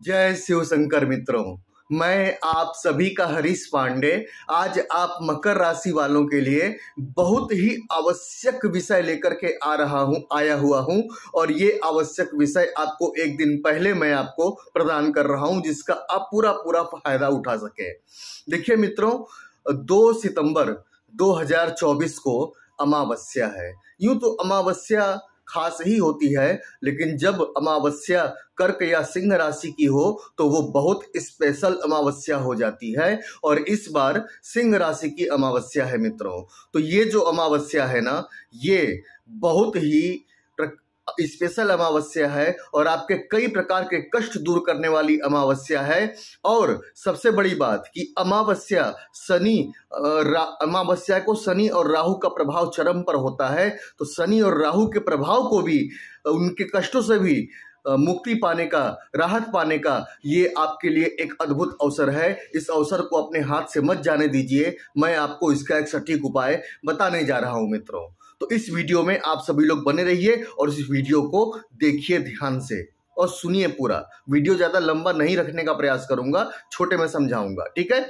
जय शिव शंकर मित्रों, मैं आप सभी का हरीश पांडे। आज आप मकर राशि वालों के लिए बहुत ही आवश्यक विषय लेकर के आ रहा हूँ, आया हुआ हूँ, और ये आवश्यक विषय आपको एक दिन पहले मैं आपको प्रदान कर रहा हूँ, जिसका आप पूरा पूरा फ़ायदा उठा सके। देखिए मित्रों 2 सितंबर 2024 को अमावस्या है। यूँ तो अमावस्या खास ही होती है, लेकिन जब अमावस्या कर्क या सिंह राशि की हो तो वो बहुत स्पेशल अमावस्या हो जाती है, और इस बार सिंह राशि की अमावस्या है मित्रों। तो ये जो अमावस्या है ना, ये बहुत ही स्पेशल अमावस्या है और आपके कई प्रकार के कष्ट दूर करने वाली अमावस्या है। और सबसे बड़ी बात कि अमावस्या शनि अमावस्या को शनि और राहु का प्रभाव चरम पर होता है। तो शनि और राहु के प्रभाव को भी, उनके कष्टों से भी मुक्ति पाने का, राहत पाने का ये आपके लिए एक अद्भुत अवसर है। इस अवसर को अपने हाथ से मत जाने दीजिए। मैं आपको इसका एक सटीक उपाय बताने जा रहा हूँ मित्रों। तो इस वीडियो में आप सभी लोग बने रहिए और इस वीडियो को देखिए ध्यान से। और सुनिए पूरा। वीडियो ज़्यादा लंबा नहीं रखने का प्रयास करूँगा, छोटे में समझाऊँगा, ठीक है?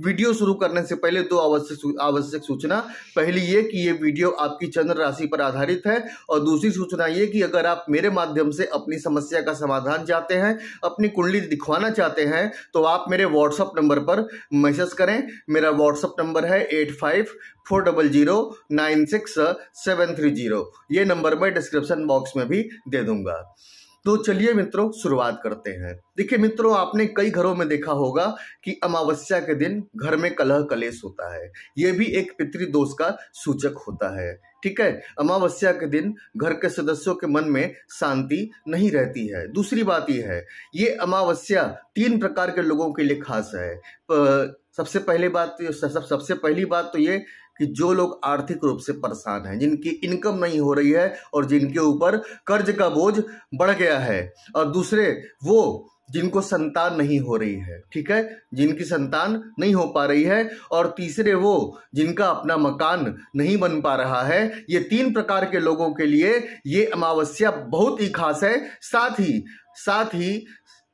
वीडियो शुरू करने से पहले दो आवश्यक आवश्यक सूचना। पहली ये कि ये वीडियो आपकी चंद्र राशि पर आधारित है और दूसरी सूचना ये कि अगर आप मेरे माध्यम से अपनी समस्या का समाधान चाहते हैं, अपनी कुंडली दिखवाना चाहते हैं तो आप मेरे व्हाट्सअप नंबर पर मैसेज करें। मेरा व्हाट्सअप नंबर है eight five four double zero nine six seven three zero ये नंबर मैं डिस्क्रिप्शन बॉक्स में भी दे दूँगा। तो चलिए मित्रों, शुरुआत करते हैं। देखिए मित्रों, आपने कई घरों में देखा होगा कि अमावस्या के दिन घर में कलह कलेश होता है। यह भी एक पितृदोष का सूचक होता है, ठीक है? अमावस्या के दिन घर के सदस्यों के मन में शांति नहीं रहती है। दूसरी बात यह है, ये अमावस्या तीन प्रकार के लोगों के लिए खास है। सबसे पहली बात सब, सबसे पहली बात तो ये कि जो लोग आर्थिक रूप से परेशान हैं, जिनकी इनकम नहीं हो रही है और जिनके ऊपर कर्ज का बोझ बढ़ गया है। और दूसरे, वो जिनको संतान नहीं हो रही है, ठीक है? जिनकी संतान नहीं हो पा रही है और तीसरे, वो जिनका अपना मकान नहीं बन पा रहा है, ये तीन प्रकार के लोगों के लिए ये अमावस्या बहुत ही खास है। साथ ही साथ ही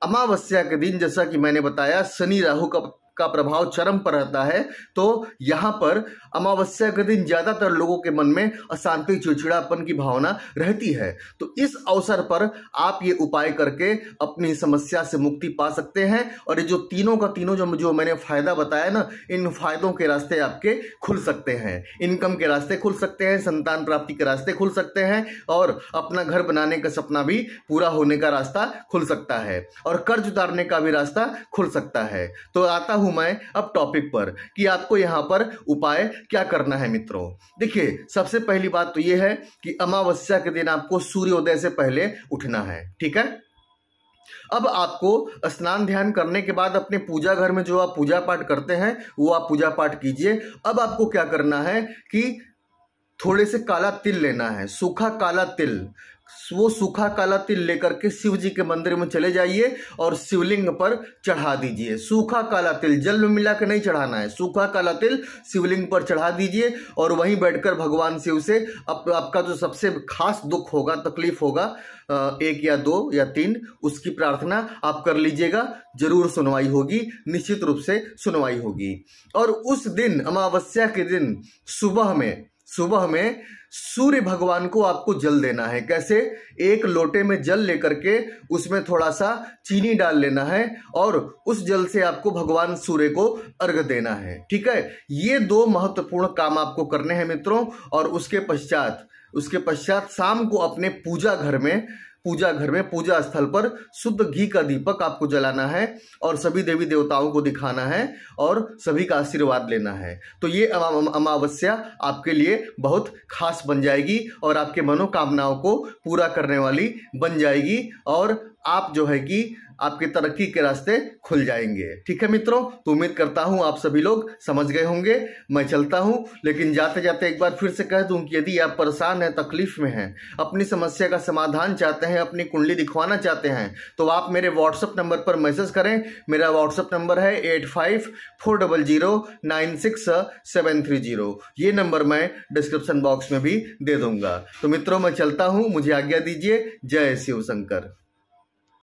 अमावस्या के दिन, जैसा कि मैंने बताया, शनि राहु का का प्रभाव चरम पर रहता है तो यहाँ पर अमावस्या के दिन ज़्यादातर लोगों के मन में अशांति, चिड़चिड़ापन की भावना रहती है। तो इस अवसर पर आप ये उपाय करके अपनी समस्या से मुक्ति पा सकते हैं और ये जो तीनों का तीनों जो जो मैंने फ़ायदा बताया ना, इन फायदों के रास्ते आपके खुल सकते हैं। इनकम के रास्ते खुल सकते हैं, संतान प्राप्ति के रास्ते खुल सकते हैं और अपना घर बनाने का सपना भी पूरा होने का रास्ता खुल सकता है और कर्ज उतारने का भी रास्ता खुल सकता है। तो आता हूँ मैं अब टॉपिक पर कि आपको यहाँ पर उपाय क्या करना है मित्रों। देखिए, सबसे पहली बात तो यह है कि अमावस्या के दिन आपको सूर्योदय से पहले उठना है, ठीक है? अब आपको स्नान ध्यान करने के बाद अपने पूजा घर में जो आप पूजा पाठ करते हैं, वो आप पूजा पाठ कीजिए। अब आपको क्या करना है कि थोड़े से काला तिल लेना है, सूखा काला तिल। वो सूखा काला तिल लेकर के शिव जी के मंदिर में चले जाइए और शिवलिंग पर चढ़ा दीजिए। सूखा काला तिल जल में मिला के नहीं चढ़ाना है। सूखा काला तिल शिवलिंग पर चढ़ा दीजिए और वहीं बैठकर भगवान शिव से आप, आपका जो सबसे खास दुख होगा तकलीफ़ होगा एक या दो या तीन उसकी प्रार्थना आप कर लीजिएगा। ज़रूर सुनवाई होगी निश्चित रूप से सुनवाई होगी। और उस दिन अमावस्या के दिन सुबह में सुबह में सूर्य भगवान को आपको जल देना है। कैसे? एक लोटे में जल लेकर के उसमें थोड़ा सा चीनी डाल लेना है और उस जल से आपको भगवान सूर्य को अर्घ देना है। ठीक है? ये दो महत्वपूर्ण काम आपको करने हैं मित्रों और उसके पश्चात उसके पश्चात शाम को अपने पूजा घर में पूजा घर में, पूजा स्थल पर शुद्ध घी का दीपक आपको जलाना है और सभी देवी देवताओं को दिखाना है और सभी का आशीर्वाद लेना है। तो ये अमावस्या आपके लिए बहुत खास बन जाएगी और आपके मनोकामनाओं को पूरा करने वाली बन जाएगी और आप जो है कि आपके तरक्की के रास्ते खुल जाएँगे। ठीक है मित्रों? तो उम्मीद करता हूँ आप सभी लोग समझ गए होंगे। मैं चलता हूँ, लेकिन जाते जाते एक बार फिर से कह दूँ कि यदि आप परेशान हैं, तकलीफ़ में हैं, अपनी समस्या का समाधान चाहते हैं, अपनी कुंडली दिखवाना चाहते हैं तो आप मेरे व्हाट्सअप नंबर पर मैसेज करें। मेरा व्हाट्सअप नंबर है eight five four double zero nine six seven three zero. ये नंबर मैं डिस्क्रिप्शन बॉक्स में भी दे दूँगा। तो मित्रों, मैं चलता हूँ। मुझे आज्ञा दीजिए। जय शिव शंकर